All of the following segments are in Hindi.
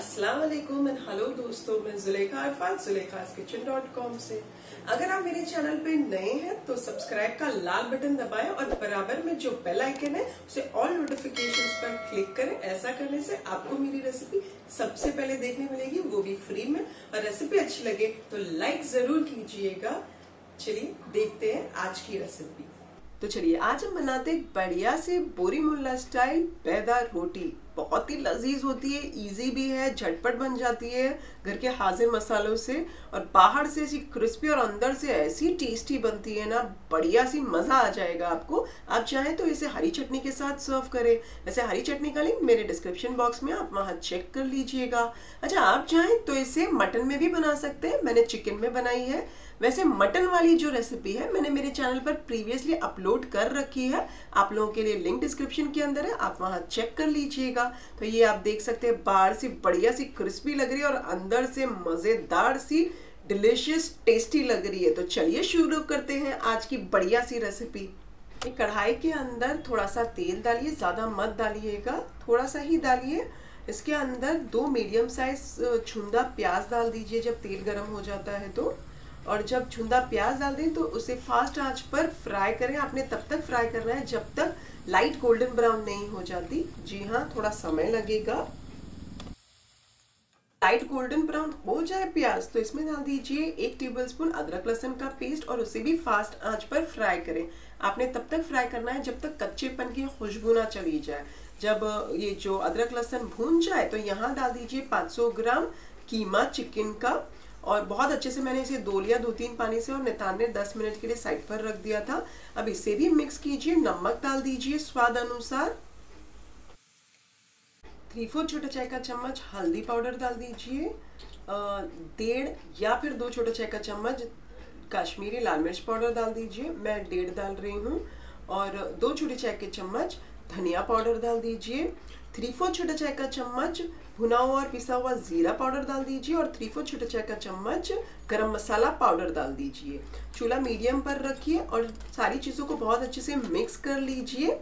अस्सलाम एंड हेलो दोस्तों, मैं Zulekha Arafat Zulekha kitchen dot com से। अगर आप मेरे चैनल पे नए हैं तो सब्सक्राइब का लाल बटन दबाएँ और बराबर में जो बेल आइकन है, उसे ऑल नोटिफिकेशंस पर क्लिक करें। ऐसा करने से आपको मेरी रेसिपी सबसे पहले देखने मिलेगी, वो भी फ्री में। और रेसिपी अच्छी लगे तो लाइक ज़रूर कीजिएगा। चलिए, देखते हैं आज की रेसिपी तो चलिए, आज हम बनाते बढ़िया से बोरी मुल्ला स्टाइल पैदा रोटी। बहुत ही लजीज होती है इजी भी है झटपट बन जाती है। घर के हाजिर मसालों से और बाहर से ऐसी क्रिस्पी और अंदर से ऐसी टेस्टी बनती है ना, बढ़िया सी मज़ा आ जाएगा आपको। आप चाहें तो इसे हरी चटनी के साथ सर्व करें। वैसे हरी चटनी का लिंक मेरे डिस्क्रिप्शन बॉक्स में आप वहाँ चेक कर लीजिएगा। अच्छा आप चाहें तो इसे मटन में भी बना सकते हैं। मैंने चिकन में बनाई है। वैसे मटन वाली जो रेसिपी है, मैंने मेरे चैनल पर प्रीवियसली अपलोड कर रखी है। आप लोगों के लिए लिंक डिस्क्रिप्शन के अंदर है। आप वहाँ चेक कर लीजिएगा। तो ये आप देख सकते हैं, बाहर से बढ़िया सी क्रिस्पी लग रही है और अंदर से, मज़ेदार सी डिलिशियस टेस्टी लग रही है। तो चलिए शुरू करते हैं आज की बढ़िया सी रेसिपी कढ़ाई के अंदर थोड़ा सा तेल डालिए, ज़्यादा मत डालिएगा थोड़ा सा ही डालिए। इसके अंदर दो मीडियम साइज़ छुंदा प्याज डाल दीजिए जब तेल गर्म हो जाता है तो। और जब छुंदा प्याज डाल दें तो उसे फास्ट आँच पर फ्राई करें। आपने तब तक फ्राई करना है जब तक लाइट गोल्डन ब्राउन नहीं हो जाती। जी हाँ थोड़ा समय लगेगा। लाइट गोल्डन ब्राउन हो जाए प्याज तो इसमें डाल दीजिए एक टेबलस्पून अदरक लहसुन का पेस्ट और उसे भी फास्ट आँच पर फ्राई करें। आपने तब तक फ्राई करना है जब तक कच्चेपन की खुशबू ना चली जाए। जब ये जो अदरक लहसुन भून जाए तो यहाँ डाल दीजिए 500 ग्राम कीमा चिकन का। और बहुत अच्छे से मैंने इसे धो लिया, दो तीन पानी से, और नितान दस मिनट के लिए साइड पर रख दिया था। अब इसे भी मिक्स कीजिए, नमक डाल दीजिए स्वाद अनुसार। थ्री फोर छोटा चाय का चम्मच, हल्दी पाउडर डाल दीजिए डेढ़ या फिर दो छोटा चाय का चम्मच, कश्मीरी लाल मिर्च पाउडर डाल दीजिए, मैं डेढ़ डाल रही हूँ। और दो छोटे चाय के चम्मच, धनिया पाउडर डाल दीजिए थ्री फोर छोटा चाय का चम्मच, भुना हुआ और पिसा हुआ जीरा पाउडर डाल दीजिए और थ्री फोर छोटा चाय का चम्मच, गरम मसाला पाउडर डाल दीजिए। चूल्हा मीडियम पर रखिए और सारी चीज़ों को बहुत अच्छे से मिक्स कर लीजिए।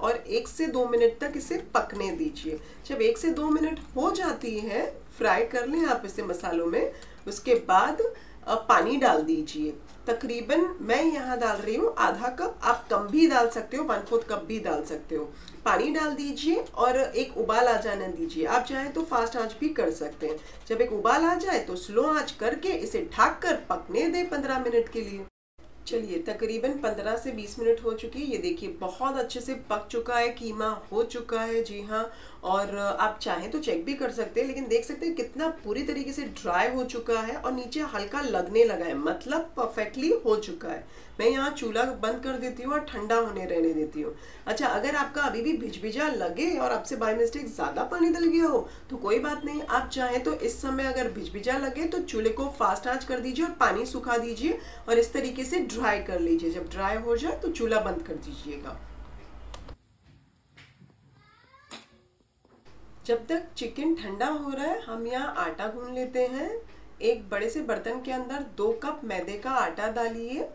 और एक से दो मिनट तक इसे पकने दीजिए। जब एक से दो मिनट हो जाती है, फ्राई कर लें आप इसे मसालों में, उसके बाद पानी डाल दीजिए। तकरीबन मैं यहाँ डाल रही हूँ आधा कप, आप कम भी डाल सकते हो वन फोर्थ कप भी डाल सकते हो। पानी डाल दीजिए और एक उबाल आ जाने दीजिए। आप चाहें तो फास्ट आँच भी कर सकते हैं। जब एक उबाल आ जाए तो स्लो आँच करके इसे ढक कर पकने दें पंद्रह मिनट के लिए। चलिए, तकरीबन 15 से 20 मिनट हो चुकी है। ये देखिए, बहुत अच्छे से पक चुका है, कीमा हो चुका है। जी हाँ और आप चाहें तो चेक भी कर सकते हैं, लेकिन देख सकते हैं कितना पूरी तरीके से ड्राई हो चुका है और नीचे हल्का लगने लगा है मतलब परफेक्टली हो चुका है। मैं यहाँ चूल्हा बंद कर देती हूँ और ठंडा होने रहने देती हूँ। अच्छा अगर आपका अभी भी भिजभिजा लगे और आपसे बाय मिस्टेक ज़्यादा पानी डल गया हो तो कोई बात नहीं, आप चाहें तो इस समय अगर भिजभिजा लगे तो चूल्हे को फास्ट आँच कर दीजिए और पानी सुखा दीजिए और इस तरीके से ड्राई कर लीजिए। जब ड्राई हो जाए तो चूल्हा बंद कर दीजिएगा। जब तक चिकन ठंडा हो रहा है, हम यहाँ आटा गूंद लेते हैं। एक बड़े से बर्तन के अंदर दो कप मैदे का आटा डालिए।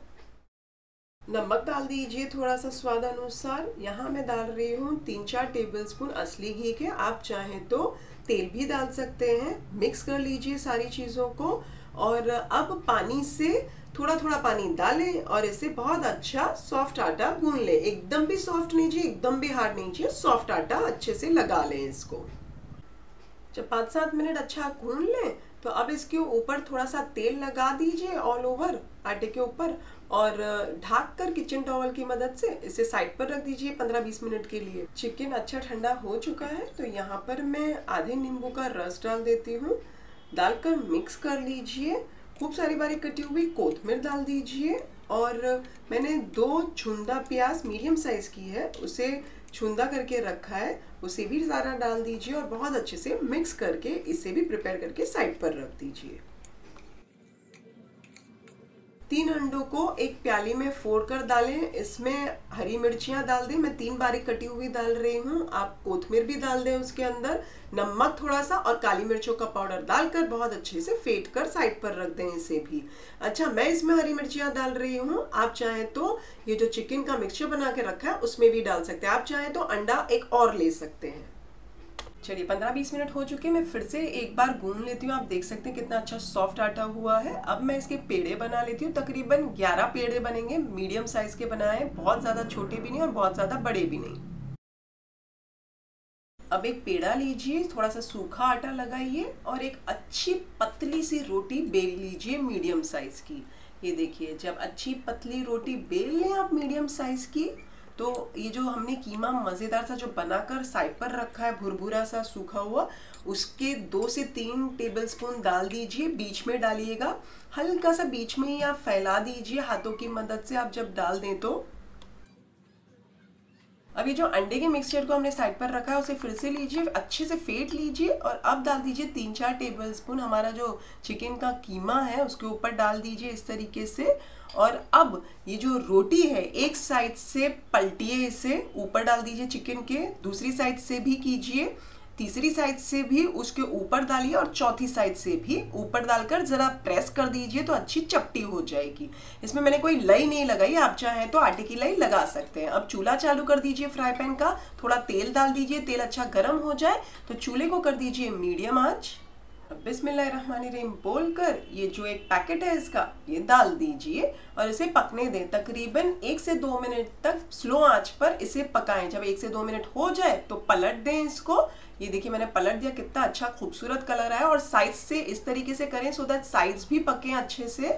नमक डाल दीजिए थोड़ा सा स्वाद अनुसार। यहाँ मैं डाल रही हूँ तीन चार टेबलस्पून असली घी के। आप चाहें तो तेल भी डाल सकते हैं। मिक्स कर लीजिए सारी चीज़ों को। और अब पानी से थोड़ा थोड़ा पानी डालें और इसे बहुत अच्छा सॉफ्ट आटा गूंद लें। एकदम भी सॉफ्ट नहीं चाहिए एकदम भी हार्ड नहीं चाहिए सॉफ्ट आटा अच्छे से लगा लें इसको। जब पाँच सात मिनट अच्छा गूंद लें तो अब इसके ऊपर थोड़ा सा तेल लगा दीजिए ऑल ओवर आटे के ऊपर, और, ढाक कर किचन टॉवल की मदद से इसे साइड पर रख दीजिए 15-20 मिनट के लिए। चिकन अच्छा ठंडा हो चुका है तो यहाँ पर मैं आधे नींबू का रस डाल देती हूँ। डालकर मिक्स कर लीजिए। खूब सारी बारी कटी हुई कोथमीर डाल दीजिए। और मैंने दो छुंदा प्याज मीडियम साइज़ की है, उसे छुंदा करके रखा है, उसे भी ज़्यादा डाल दीजिए और बहुत अच्छे से मिक्स करके इसे भी प्रिपेयर करके साइड पर रख दीजिए। तीन अंडों को एक प्याली में फोड़ कर डालें, इसमें हरी मिर्चियाँ डाल दें। मैं तीन बारीक कटी हुई डाल रही हूँ। आप कोथमीर भी डाल दें उसके अंदर। नमक थोड़ा सा और काली मिर्चों का पाउडर डालकर बहुत अच्छे से फेंट कर साइड पर रख दें इसे भी। अच्छा मैं इसमें हरी मिर्चियाँ डाल रही हूँ। आप चाहें तो ये जो चिकन का मिक्सचर बना के रखा है, उसमें भी डाल सकते हैं। आप चाहें तो अंडा एक और ले सकते हैं। चलिए 15-20 मिनट हो चुके मैं फिर से एक बार गूंद लेती हूँ। आप देख सकते हैं कितना अच्छा सॉफ्ट आटा हुआ है। अब मैं इसके पेड़े बना लेती हूँ। तकरीबन 11 पेड़े बनेंगे मीडियम साइज़ के बनाए बहुत ज़्यादा छोटे भी नहीं और बहुत ज़्यादा बड़े भी नहीं। अब एक पेड़ा लीजिए, थोड़ा सा सूखा आटा लगाइए और एक अच्छी पतली सी रोटी बेल लीजिए मीडियम साइज़ की। ये देखिए, जब अच्छी पतली रोटी बेल लें आप मीडियम साइज़ की तो ये जो हमने कीमा मज़ेदार सा जो बनाकर साइड पर रखा है, भुरभुरा सा सूखा हुआ, उसके दो से तीन टेबल स्पून डाल दीजिए, बीच में डालिएगा। हल्का सा बीच में ही आप फैला दीजिए हाथों की मदद से, आप जब डाल दें तो। अब ये जो अंडे के मिक्सचर को हमने साइड पर रखा है, उसे फिर से लीजिए, अच्छे से फेंट लीजिए और अब डाल दीजिए तीन चार टेबल स्पून हमारा जो चिकन का कीमा है, उसके ऊपर डाल दीजिए इस तरीके से। और अब ये जो रोटी है, एक साइड से पलटिए इसे, ऊपर डाल दीजिए चिकन के, दूसरी साइड से भी कीजिए। तीसरी साइड से भी उसके ऊपर डालिए और चौथी साइड से भी ऊपर डालकर जरा प्रेस कर दीजिए तो अच्छी चपटी हो जाएगी। इसमें मैंने कोई लई नहीं लगाई, आप चाहें तो आटे की लई लगा सकते हैं। अब चूल्हा चालू कर दीजिए फ्राई पैन का, थोड़ा तेल डाल दीजिए, तेल अच्छा गर्म हो जाए तो चूल्हे को कर दीजिए मीडियम आँच। बिस्मिल्लाहिर्रहमानिर्रहीम बोलकर ये जो एक पैकेट है इसका, ये डाल दीजिए और इसे पकने दें। तकरीबन एक से दो मिनट तक स्लो आँच पर इसे पकाएँ। जब एक से दो मिनट हो जाए तो पलट दें इसको। ये देखिए मैंने पलट दिया, कितना अच्छा खूबसूरत कलर आया और साइज़ से इस तरीके से करें सो दैट साइज़ भी पके अच्छे से।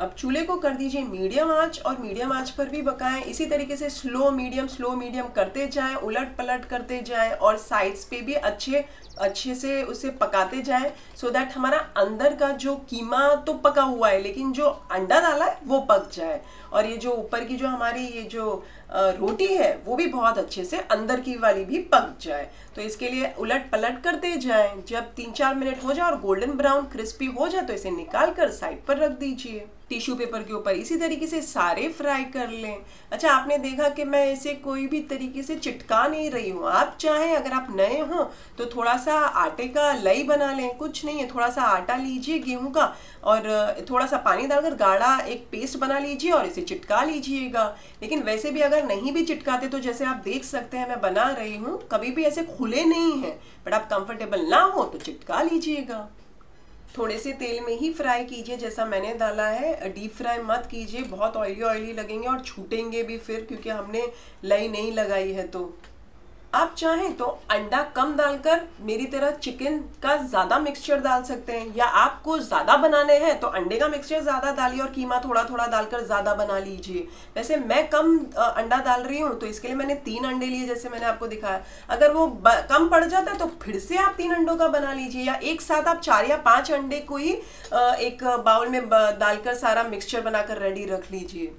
अब चूल्हे को कर दीजिए मीडियम आँच और मीडियम आँच पर भी पकाएँ इसी तरीके से स्लो मीडियम स्लो मीडियम करते जाएँ, उलट पलट करते जाएँ और साइड्स पे भी अच्छे अच्छे से उसे पकाते जाएँ सो so दैट हमारा अंदर का जो कीमा तो पका हुआ है, लेकिन जो अंडा डाला है, वो पक जाए। और ये जो ऊपर की जो हमारी ये जो रोटी है, वो भी बहुत अच्छे से अंदर की वाली भी पक जाए। तो इसके लिए उलट पलट करते जाएँ। जब तीन चार मिनट हो जाए और गोल्डन ब्राउन क्रिस्पी हो जाए तो इसे निकाल कर साइड पर रख दीजिए। टिश्यू पेपर के ऊपर इसी तरीके से सारे फ्राई कर लें। अच्छा आपने देखा कि मैं इसे कोई भी तरीके से चिटका नहीं रही हूँ। आप चाहें, अगर आप नए हो तो थोड़ा सा आटे का लई बना लें। कुछ नहीं है थोड़ा सा आटा लीजिए गेहूँ का और थोड़ा सा पानी डालकर गाढ़ा एक पेस्ट बना लीजिए और इसे चिटका लीजिएगा। लेकिन वैसे भी अगर नहीं भी चिटकाते तो जैसे आप देख सकते हैं, मैं बना रही हूँ। कभी भी ऐसे खुले नहीं है, बट आप कंफर्टेबल ना हो तो चिटका लीजिएगा। थोड़े से तेल में ही फ्राई कीजिए, जैसा मैंने डाला है। डीप फ्राई मत कीजिए, बहुत ऑयली ऑयली लगेंगे और छूटेंगे भी फिर, क्योंकि हमने लई नहीं लगाई है तो। आप चाहें तो अंडा कम डालकर मेरी तरह चिकन का ज़्यादा मिक्सचर डाल सकते हैं, या आपको ज़्यादा बनाने हैं तो अंडे का मिक्सचर ज़्यादा डालिए और कीमा थोड़ा थोड़ा डालकर ज़्यादा बना लीजिए। वैसे मैं कम अंडा डाल रही हूँ तो इसके लिए मैंने तीन अंडे लिए जैसे मैंने आपको दिखाया। अगर वो कम पड़ जाता है तो फिर से आप तीन अंडों का बना लीजिए, या एक साथ आप चार या पाँच अंडे को ही एक बाउल में डालकर सारा मिक्सचर बनाकर रेडी रख लीजिए।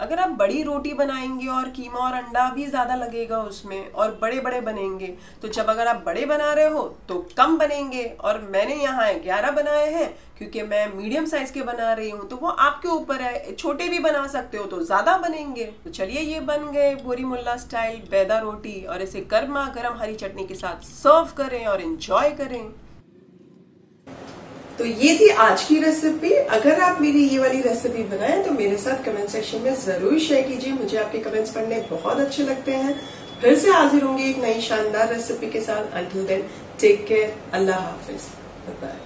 अगर आप बड़ी रोटी बनाएँगे और कीमा और अंडा भी ज़्यादा लगेगा उसमें और बड़े बड़े बनेंगे तो जब अगर आप बड़े बना रहे हो तो कम बनेंगे। और मैंने यहाँ ग्यारह बनाए हैं, क्योंकि मैं मीडियम साइज़ के बना रही हूँ तो वो आपके ऊपर है, छोटे भी बना सकते हो तो ज़्यादा बनेंगे। तो चलिए ये बन गए बोरी मुल्ला स्टाइल बैदा रोटी, और इसे गर्मा गर्म हरी चटनी के साथ सर्व करें और इंजॉय करें। तो ये थी आज की रेसिपी अगर आप मेरी ये वाली रेसिपी बनाएँ तो मेरे साथ कमेंट सेक्शन में ज़रूर शेयर कीजिए। मुझे आपके कमेंट्स पढ़ने बहुत अच्छे लगते हैं। फिर से हाजिर होंगी एक नई शानदार रेसिपी के साथ। अंटिल देन टेक केयर अल्लाह हाफिज। बाय